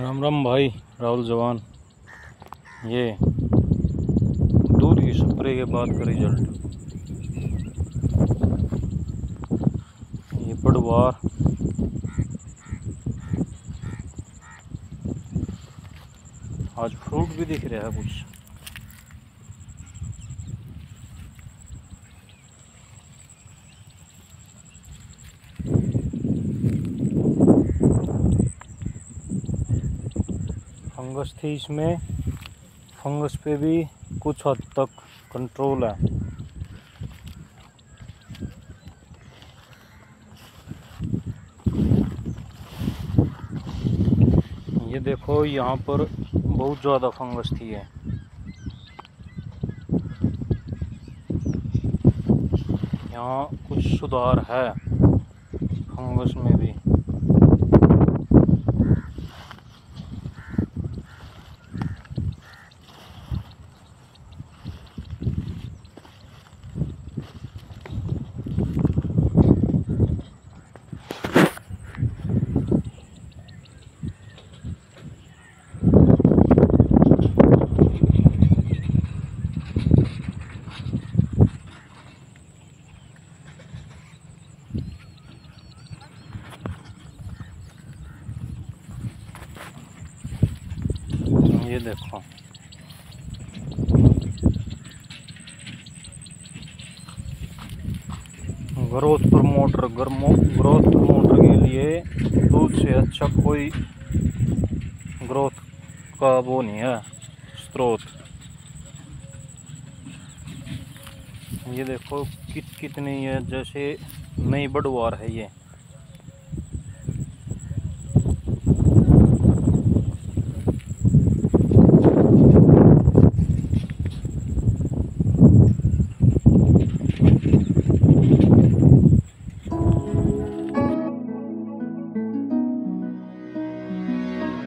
राम राम भाई, राहुल जवान। ये दूध की स्प्रे के बाद का रिज़ल्ट ये पटवार। आज फ्रूट भी दिख रहा है कुछ। फंगस थी इसमें। फंगस पे भी कुछ हद तक कंट्रोल है। ये देखो, यहाँ पर बहुत ज़्यादा फंगस थी है यहाँ कुछ सुधार है फंगस में भी ये देखो। ग्रोथ प्रमोटर ग्रोथ प्रमोटर के लिए दूध से अच्छा कोई ग्रोथ का वो नहीं है, स्रोत। ये देखो कित कितनी है, जैसे नई बड़वार है ये।